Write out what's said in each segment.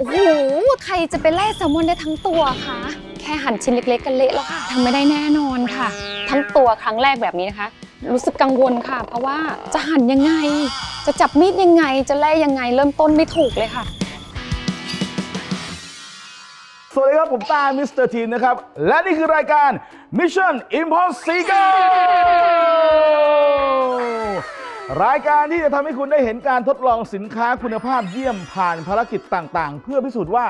โอ้โห ใครจะไปแล่แซลมอนได้ทั้งตัวคะแค่หั่นชิ้นเล็กๆกันเละแล้วค่ะทำไม่ได้แน่นอนค่ะ ทั้งตัวครั้งแรกแบบนี้นะคะ รู้สึกกังวลค่ะ เพราะว่าจะหั่นยังไง จะจับมีดยังไง จะแล่ยังไง เริ่มต้นไม่ถูกเลยค่ะสวัสดีครับ ผมตามิสเตอร์ทีนนะครับ และนี่คือรายการ Mission ImposSeagull รายการที่จะทำให้คุณได้เห็นการทดลองสินค้าคุณภาพเยี่ยมผ่านภารกิจต่างๆ เพื่อพิสูจน์ว่า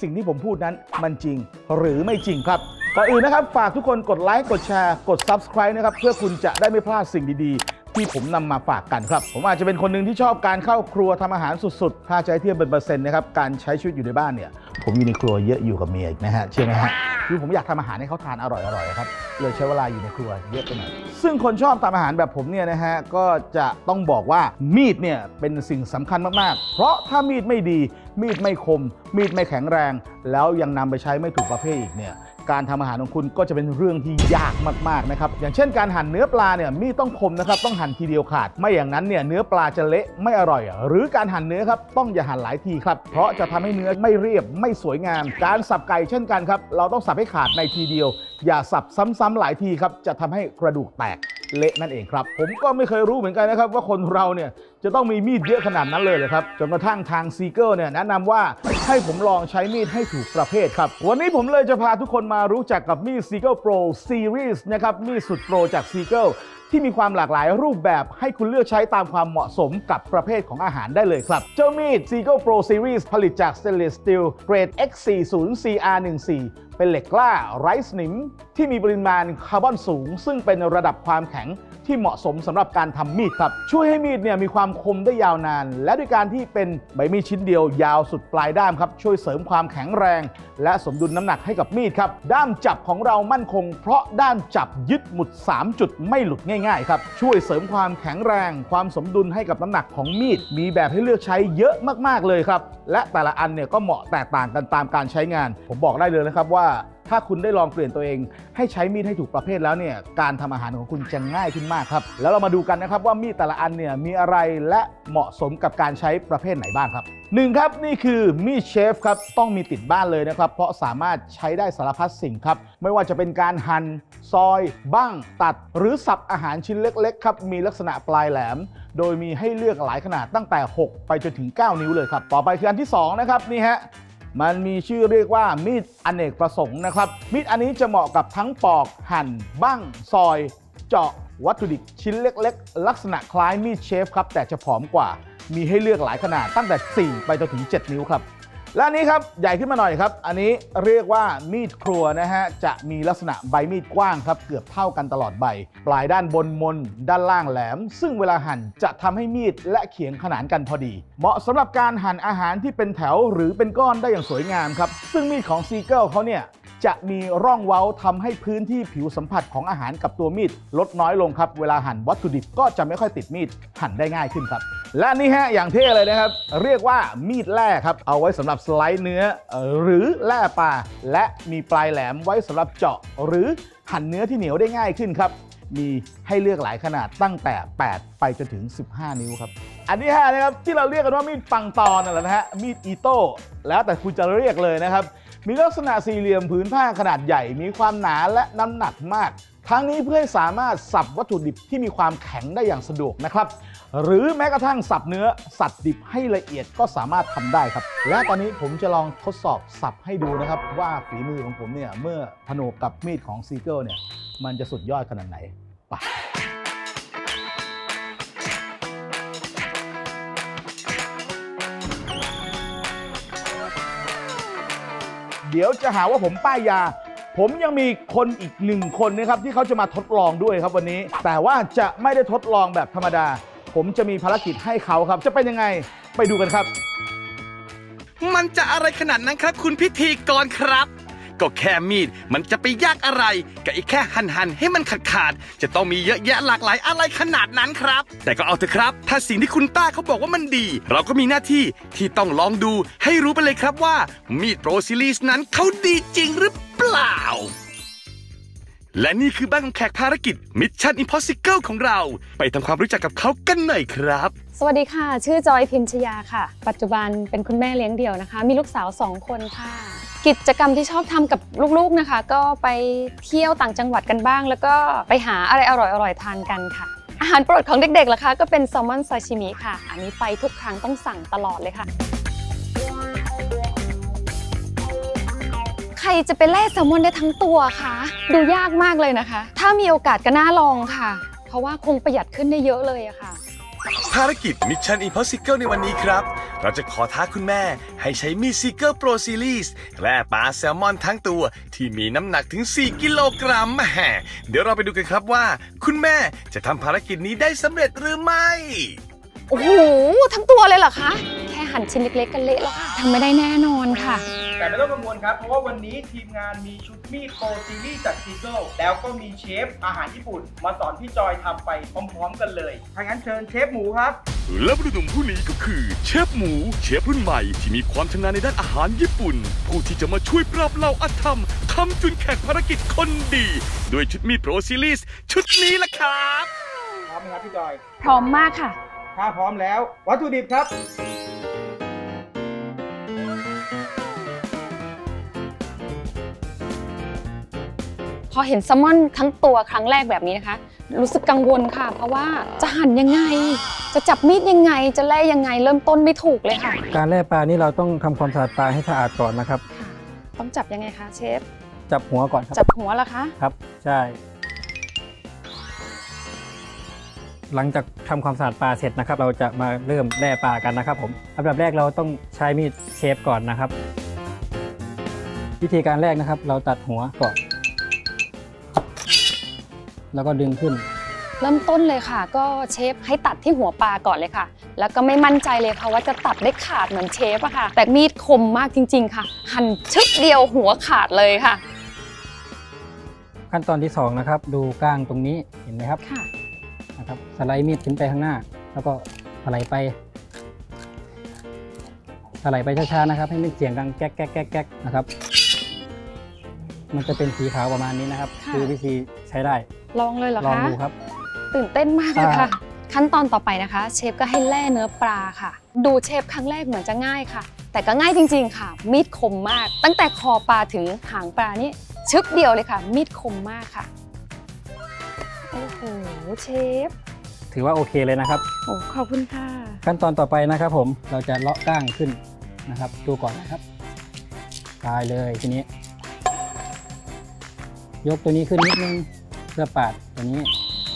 สิ่งที่ผมพูดนั้นมันจริงหรือไม่จริงครับก่อนอื่นนะครับ ฝากทุกคนกดไลค์กดแชร์ กด Subscribe นะครับ เพื่อคุณจะได้ไม่พลาดสิ่งดีๆ ที่ผมนำมาฝากกันครับ ผมอาจจะเป็นคนหนึ่งที่ชอบการเข้าครัวทำอาหารสุดๆ ถ้าให้เทียบเป็นเปอร์เซ็นต์นะครับ การใช้ชีวิตอยู่ในบ้านเนี่ย ผมอยู่ในครัวเยอะอยู่กับเมียอีกนะฮะเชื่อไหมฮะ คือผมอยากทำอาหารให้เขาทานอร่อยๆครับเลยใช้เวลาอยู่ในครัวเยอะไปหน่อยซึ่งคนชอบทำอาหารแบบผมเนี่ยนะฮะก็จะต้องบอกว่ามีดเนี่ยเป็นสิ่งสำคัญมากๆ เพราะถ้ามีดไม่ดี มีดไม่คม มีดไม่แข็งแรง แล้วยังนำไปใช้ไม่ถูกประเภทอีกเนี่ย การทำอาหารของคุณก็จะเป็นเรื่องที่ยากมากๆนะครับอย่างเช่นการหั่นเนื้อปลาเนี่ยมีดต้องคมนะครับต้องหั่นทีเดียวขาด ไม่อย่างนั้นเนี่ยเนื้อปลาจะเละไม่อร่อย หรือการหั่นเนื้อครับต้องอย่าหั่นหลายทีครับเพราะจะทำให้เนื้อไม่เรียบไม่สวยงาม การสับไก่เช่นกันครับเราต้องสับให้ขาดในทีเดียว อย่าสับซ้ำๆหลายทีครับจะทำให้กระดูกแตกเละนั่นเองครับ ผมก็ไม่เคยรู้เหมือนกันนะครับว่าคนเราเนี่ย จะต้องมีมีดเยอะขนาดนั้นเลยเลยครับจนกระทั่งทางซีเกิลเนี่ยแนะนำว่าให้ผมลองใช้มีดให้ถูกประเภทครับ วันนี้ผมเลยจะพาทุกคนมารู้จักกับมีด s e a g e l Pro Series นะครับมีดสุดโปรจาก s e a g e l ที่มีความหลากหลายรูปแบบให้คุณเลือกใช้ตามความเหมาะสมกับประเภทของอาหารได้เลยครับ เจ้ามีด s e a g e Pro Series ผลิตจาก Stainless Steel เกรด X40CR14 เป็นเหล็กกล้าไร้สนิม ที่มีปริมาณคาร์บอนสูง ซึ่งเป็นระดับความแข็งที่เหมาะสมสำหรับการทำมีดครับ ช่วยให้มีดเนี่ยมีความคมได้ยาวนาน และด้วยการที่เป็นใบมีดชิ้นเดียวยาวสุดปลายด้ามครับช่วยเสริมความแข็งแรง และสมดุลน้ำหนักให้กับมีดครับด้ามจับของเรามั่นคง เพราะด้ามจับยึดหมุด 3 จุดไม่หลุดง่ายๆครับช่วยเสริมความแข็งแรง ความสมดุลให้กับน้ำหนักของมีด มีแบบให้เลือกใช้เยอะมากๆเลยครับและแต่ละอันเนี่ยก็เหมาะแตกต่างกันตามการใช้งาน ผมบอกได้เลยนะครับว่า ถ้าคุณได้ลองเปลี่ยนตัวเอง ให้ใช้มีดให้ถูกประเภทแล้วเนี่ยการทำอาหารของคุณจะง่ายขึ้นมากครับ แล้วเรามาดูกันนะครับว่ามีดแต่ละอันเนี่ยมีอะไรและเหมาะสมกับการใช้ประเภทไหนบ้างครับหนึ่งครับนี่คือมีดเชฟครับต้องมีติดบ้านเลยนะครับ เพราะสามารถใช้ได้สารพัดสิ่งครับ ไม่ว่าจะเป็นการหั่นซอยบ้างตัด หรือสับอาหารชิ้นเล็กๆครับมีลักษณะปลายแหลม โดยมีให้เลือกหลายขนาดตั้งแต่ 6 ไปจนถึง 9 นิ้วเลยครับ ต่อไปคืออันที่ 2 นะครับนี่ฮะ มันมีชื่อเรียกว่ามีดอเนกประสงค์นะครับ มีดอันนี้จะเหมาะกับทั้งปอกหั่นบั้งซอย เจาะวัตถุดิบชิ้นเล็ก ๆ ลักษณะคล้ายมีดเชฟครับ แต่จะผอมกว่ามีให้เลือกหลายขนาดตั้งแต่ 4 ไปจนถึง 7 นิ้วครับ และอันนี้ครับใหญ่ขึ้นมาหน่อยครับ อันนี้เรียกว่ามีดครัวนะฮะจะมีลักษณะใบมีดกว้างครับ เกือบเท่ากันตลอดใบ ปลายด้านบนมน ด้านล่างแหลม ซึ่งเวลาหั่นจะทำให้มีดและเขียงขนานกันพอดี เหมาะสำหรับการหั่นอาหารที่เป็นแถวหรือเป็นก้อนได้อย่างสวยงามครับ ซึ่งมีดของซีเกิลเขาเนี่ย จะมีร่องเว้าทำให้พื้นที่ผิวสัมผัสของอาหารกับตัวมีดลดน้อยลงครับ เวลาหั่นวัตถุดิบก็จะไม่ค่อยติดมีดหั่นได้ง่ายขึ้นครับ และนี่ฮะอย่างเท่เลยนะครับ เรียกว่ามีดแล่ครับ เอาไว้สำหรับสไลด์เนื้อ หรือแล่ปลาและมีปลายแหลมไว้สำหรับเจาะ หรือหั่นเนื้อที่เหนียวได้ง่ายขึ้นครับมีให้เลือกหลายขนาดตั้งแต่ 8 ไปจนถึง 15 นิ้วครับ อันที่5นะครับที่เราเรียกกันว่ามีดปังตอนนั่นแหละนะฮะมีดอีโต้แล้วแต่คุณจะเรียกเลยนะครับ มีลักษณะสี่เหลี่ยมผืนผ้าขนาดใหญ่ มีความหนาและน้ำหนักมาก ทั้งนี้เพื่อให้สามารถสับวัตถุดิบที่มีความแข็งได้อย่างสะดวกนะครับ หรือแม้กระทั่งสับเนื้อสัตว์ดิบให้ละเอียดก็สามารถทำได้ครับ และตอนนี้ผมจะลองทดสอบสับให้ดูนะครับ ว่าฝีมือของผมเนี่ยเมื่อผนวกกับมีดของ Seagull เนี่ยมันจะสุดยอดขนาดไหนไป เดี๋ยวจะหาว่าผมป้ายยา ผมยังมีคนอีกหนึ่งคนนะครับที่เขาจะมาทดลองด้วยครับวันนี้ แต่ว่าจะไม่ได้ทดลองแบบธรรมดา ผมจะมีภารกิจให้เขาครับ จะเป็นยังไงไปดูกันครับ มันจะอะไรขนาดนั้นครับ คุณพิธีกรครับ ก็แค่มีด มันจะไปยากอะไร กับอีกแค่หันหันให้มันขาดขาด จะต้องมีเยอะแยะหลากหลายอะไรขนาดนั้นครับ แต่ก็เอาเถอะครับ ถ้าสิ่งที่คุณต้าเขาบอกว่ามันดี เราก็มีหน้าที่ที่ต้องลองดูให้รู้ไปเลยครับว่า มีดโปรซิลีสนั้นเขาดีจริงหรือเปล่าและนี่คือบ้านของแขกภารกิจ Mission Impossible ของเรา ไปทำความรู้จักกับเขากันหน่อยครับ สวัสดีค่ะ ชื่อจอยพิมชยาค่ะ ปัจจุบันเป็นคุณแม่เลี้ยงเดี่ยวนะคะ มีลูกสาวสองคนค่ะ กิจกรรมที่ชอบทำกับลูกๆนะคะ ก็ไปเที่ยวต่างจังหวัดกันบ้าง แล้วก็ไปหาอะไรอร่อยๆทานกันค่ะ อาหารโปรดของเด็กๆล่ะคะ ก็เป็นแซลมอนซาชิมิค่ะ อันนี้ไปทุกครั้งต้องสั่งตลอดเลยค่ะ ใครจะไปแล่แซลมอนได้ทั้งตัวคะดูยากมากเลยนะคะ ถ้ามีโอกาสก็น่าลองค่ะ เพราะว่าคงประหยัดขึ้นได้เยอะเลยอะค่ะ ภารกิจ Mission Impossible ในวันนี้ครับ เราจะขอท้าคุณแม่ ให้ใช้มีด Seagull Pro Series แล่ปลาแซลมอนทั้งตัว ที่มีน้ำหนักถึง 4 กิโลกรัมแหมเดี๋ยวเราไปดูกันครับว่า คุณแม่จะทำภารกิจนี้ได้สำเร็จหรือไม่ โอ้โห ทั้งตัวเลยเหรอคะ แค่หั่นชิ้นเล็กๆกันเละแล้วค่ะทำไม่ได้แน่นอนค่ะ แต่ไม่ต้องกังวลครับ เพราะว่าวันนี้ทีมงานมีชุดมีด Pro Series จาก Seagull แล้วก็มีเชฟอาหารญี่ปุ่น มาสอนพี่จอยทำไปพร้อมๆกันเลยถ้างั้นเชิญเชฟหมูครับและบุรุษหนุ่มผู้นี้ก็คือเชฟหมู เชฟรุ่นใหม่ที่มีความชำนาญในด้านอาหารญี่ปุ่น ผู้ที่จะมาช่วยปรับเราอาธรรมคำจุนแขกภารกิจคนดี ด้วยชุดมีดโปรซีรีส์ชุดนี้ละครับพร้อมไหมครับพี่จอย พร้อมมากค่ะ ถ้าพร้อมแล้ว วัตถุดิบครับ อเห็นแซลมอนทั้งตัวครั้งแรกแบบนี้นะคะ รู้สึกกังวลค่ะ เพราะว่าจะหั่นยังไง จะจับมีดยังไง จะแล่ยังไง เริ่มต้นไม่ถูกเลยค่ะ การแล่ปลานี่เราต้องทำความสะอาดปลาให้สะอาดก่อนนะครับค่ะต้องจับยังไงคะเชฟ จับหัวก่อนครับ จับหัวเหรอคะ ครับ ใช่ หลังจากทำความสะอาดปลาเสร็จนะครับ เราจะมาเริ่มแล่ปลากันนะครับ ผมอันดับแรกเราต้องใช้มีดเชฟก่อนนะครับ วิธีการแรกนะครับ เราตัดหัวก่อน แล้วก็ดึงขึ้น เริ่มต้นเลยค่ะ ก็เชฟให้ตัดที่หัวปลาก่อนเลยค่ะ แล้วก็ไม่มั่นใจเลยค่ะว่าจะตัดได้ขาดเหมือนเชฟอะค่ะ แต่มีดคมมากจริง ๆ ค่ะ หั่นชึกเดียวหัวขาดเลยค่ะ ขั้นตอนที่สองนะครับดูก้างตรงนี้เห็นไหมครับค่ะนะครับสไลด์มีดขึ้นไปข้างหน้า แล้วก็สไลด์ไปสไลด์ไปช้าๆนะครับ ให้มันเสียงดังแก๊กแก๊กแก๊กแก๊กนะครับมันจะเป็นสีขาวประมาณนี้นะครับ ค่ะ คือวิธีใช้ได้ ลองเลยเหรอลองคะดูครับ ตื่นเต้นมากเลยค่ะอ่าขั้นตอนต่อไปนะคะ เชฟก็ให้แล่เนื้อปลาค่ะ ดูเชฟครั้งแรกเหมือนจะง่ายค่ะ แต่ก็ง่ายจริง ๆ ค่ะ มีดคมมาก ตั้งแต่คอปลาถึงหางปลานี่ชึกเดียวเลยค่ะ มีดคมมากค่ะโอ้โหเชฟถือว่าโอเคเลยนะครับโอ้ขอบคุณค่ะ ขั้นตอนต่อไปนะครับ ผมเราจะเลาะก้างขึ้นนะครับ ดูก่อนนะครับ ตายเลยทีนี้ ยกตัวนี้ขึ้นนิดนึง เพื่อปาดตัวนี้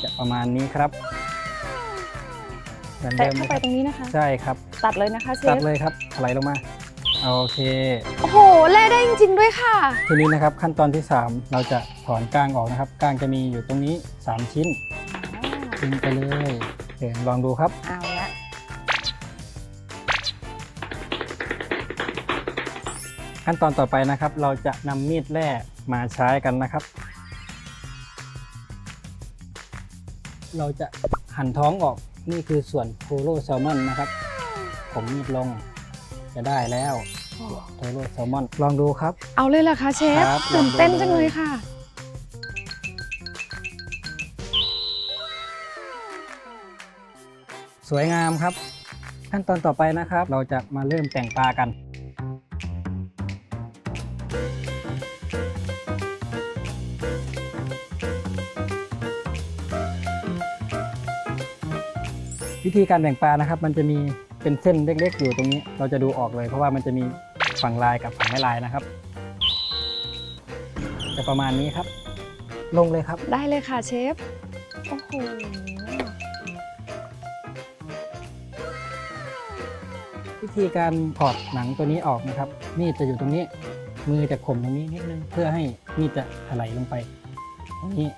จะประมาณนี้ครับดันแตะเริ่มเข้าเลยไปครับตรงนี้นะคะ ใช่ครับ ตัดเลยนะคะเชตัดฟเลยครับถลายลงมา โอเค โอ้โหแล่ได้จริง ๆ ด้วยค่ะ ทีนี้นะครับขั้นตอนที่ 3 เราจะถอนก้างออกนะครับ ก้างจะมีอยู่ตรงนี้ 3 ชิ้นดึงไปเลยเดี๋ยวลองดูครับ เอาละขั้นตอนต่อไปนะครับ เราจะนำมีดแร่มาใช้กันนะครับ เราจะหั่นท้องออกนี่คือส่วนโทโรแซลมอนนะครับ ผมมีดลงจะได้แล้วโทโรแซลมอนลองดูครับ เอาเลยเหรอคะเชฟครับตื่นเต้นลองดูจังเลยค่ะ สวยงามครับ ขั้นตอนต่อไปนะครับ เราจะมาเริ่มแต่งปลากัน วิธีการแบ่งปลานะครับ มันจะมีเป็นเส้นเล็ก ๆ อยู่ตรงนี้ เราจะดูออกเลย เพราะว่ามันจะมีฝั่งลายกับฝั่งไม่ลายนะครับ จะประมาณนี้ครับ ลงเลยครับ ได้เลยค่ะเชฟ โอ้โห วิธีการถอดหนังตัวนี้ออกนะครับ มีดจะอยู่ตรงนี้ มือจะข่มตรงนี้นิดนึง เพื่อให้มีดจะถลายลงไปตรงนี้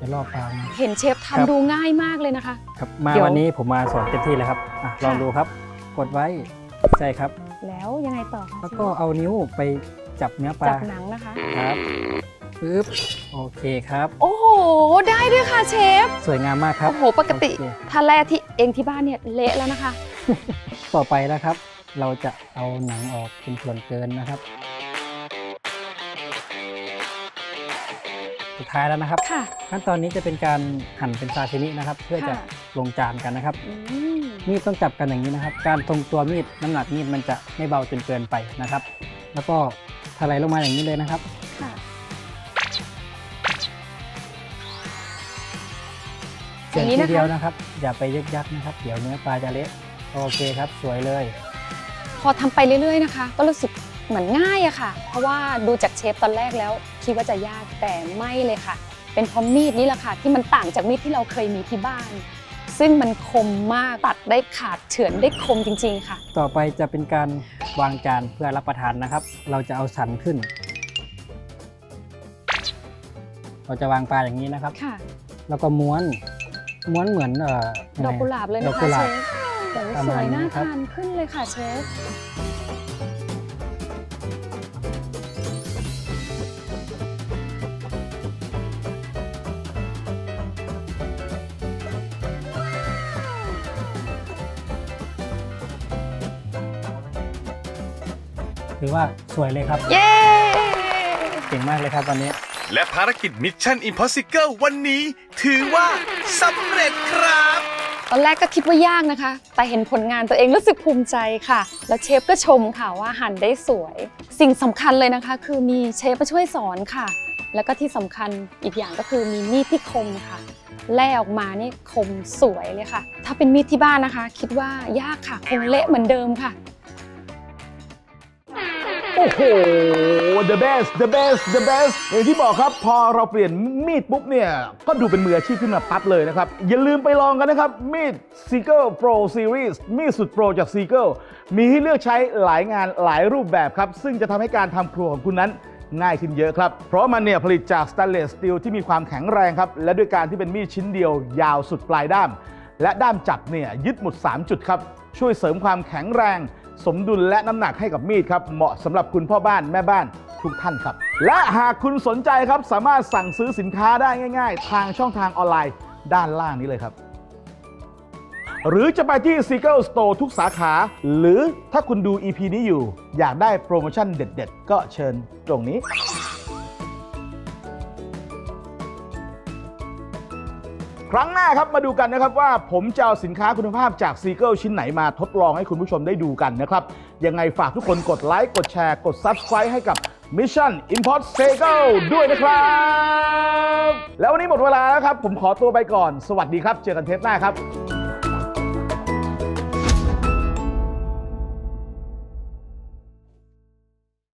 จะลอกปลามาเห็นเชฟครับทำดูง่ายมากเลยนะคะ ครับมาเดี๋ยววันนี้ผมมาสอนเต็มที่เลยครับอะลองดูครับ กดไว้ใช่ครับ แล้วยังไงต่อคะแล้วเชฟก็เอานิ้วไปจับเนื้อปจัลาบหนังนะคะ ครับปึ๊บโอเคครับ โอ้โห ได้ด้วยค่ะเชฟ สวยงามมากครับ โอ้โห ปกติโอเค ถ้าแล่ที่เองที่บ้านเนี่ยเละแล้วนะคะ ต่อไปนะครับ เราจะเอาหนังออกเป็นส่วนเกินนะครับ สุดท้ายแล้วนะครับ ค่ะ ขั้นตอนนี้จะเป็นการหั่นเป็นซาชิมินะครับ เพื่อจะค่ะ ลงจานกันนะครับ อืมมีดต้องจับกันอย่างนี้นะครับ การทรงตัวมีดน้ำหนักมีดมันจะไม่เบาจนเกินไปนะครับ แล้วก็ถลายลงมาอย่างนี้เลยนะครับ ค่ะเสียงอย่างนี้ทีนะคะเดียวนะครับ อย่าไปยึกยักนะครับ เดี๋ยวเนื้อปลาจะเละโอเคครับ สวยเลย พอทำไปเรื่อยๆนะคะ ก็รู้สึกเหมือนง่ายอะค่ะ เพราะว่าดูจากเชฟตอนแรกแล้ว คิดว่าจะยากแต่ไม่เลยค่ะ เป็นเพราะมีดนี่แหละค่ะ ที่มันต่างจากมีดที่เราเคยมีที่บ้าน ซึ่งมันคมมากตัดได้ขาดเฉือนได้คมจริง ๆ ค่ะ ต่อไปจะเป็นการวางจานเพื่อรับประทานนะครับ เราจะเอาสันขึ้น เราจะวางปลาอย่างนี้นะครับค่ะ แล้วก็ม้วนม้วนเหมือนเอ่อยังดไงอกกุหลาบเลยดนะอกคะกุหลาเชบ ฟโอ้โหประสมาวยณนี้น่าครับทานขึ้นเลยค่ะเชฟ ถือว่าสวยเลยครับ เย้เก่งมากเลยครับวันนี้ และภารกิจ Mission Impossible วันนี้ถือว่าสำเร็จครับ ตอนแรกก็คิดว่ายากนะคะ แต่เห็นผลงานตัวเองรู้สึกภูมิใจค่ะ แล้วเชฟก็ชมค่ะว่าหั่นได้สวย สิ่งสำคัญเลยนะคะ คือมีเชฟมาช่วยสอนค่ะ แล้วก็ที่สำคัญอีกอย่างก็คือมีมีดที่คมค่ะแล่ออกมานี่คมสวยเลยค่ะ ถ้าเป็นมีดที่บ้านนะคะ คิดว่ายากค่ะคงเละเหมือนเดิมค่ะ โอ้โห the best the best the best อย่างที่บอกครับพอเราเปลี่ยนมีดปุ๊บเนี่ย ก็ดูเป็นมืออาชีพขึ้นมาปั๊บเลยนะครับ อย่าลืมไปลองกันนะครับ มีด s e a g e l Pro Series มีดสุดโปรจาก s e a g e l มีให้เลือกใช้หลายงานหลายรูปแบบครับ ซึ่งจะทำให้การทำครัวของคุณนั้นง่ายขึ้นเยอะครับ เพราะมันเนี่ยผลิตจากสแตนเลสสตีลที่มีความแข็งแรงครับ และด้วยการที่เป็นมีดชิ้นเดียวยาวสุดปลายด้าม และด้ามจับเนี่ยยึดหมุด 3 จุดครับ ช่วยเสริมความแข็งแรง สมดุลและน้ำหนักให้กับมีดครับ เหมาะสำหรับคุณพ่อบ้านแม่บ้านทุกท่านครับ และหากคุณสนใจครับสามารถสั่งซื้อสินค้าได้ง่าย ๆ ทางช่องทางออนไลน์ด้านล่างนี้เลยครับ หรือจะไปที่ s e a g e l Store ทุกสาขา หรือถ้าคุณดู EP นี้อยู่ อยากได้โปรโมชั่นเด็ด ๆ ก็เชิญตรงนี้ ครั้งหน้าครับมาดูกันนะครับว่าผมจะเอาสินค้าคุณภาพจาก Seagull ชิ้นไหนมาทดลองให้คุณผู้ชมได้ดูกันนะครับ ยังไงฝากทุกคนกดไลค์กดแชร์กด Subscribe ให้กับ Mission Import s e g e l ด้วยนะครับ แล้ววันนี้หมดเวลาแล้วครับ ผมขอตัวไปก่อน สวัสดีครับ เจอกันเทปหน้าครับ